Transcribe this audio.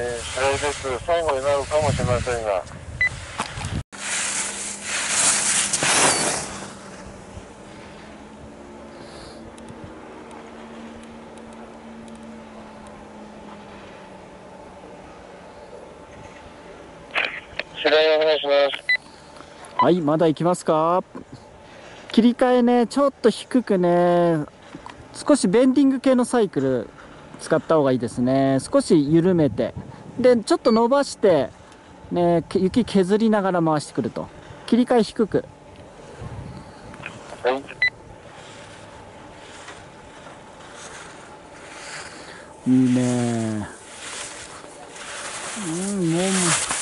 えー、次第です。最後になるかもしれませんが。次第お願いします。はいまだ行きますか？切り替えねちょっと低くね少しベンディング系のサイクル使った方がいいですね。少し緩めて。でちょっと伸ばしてねけ雪削りながら回してくると。切り替え低く。はい。いいね。うんもう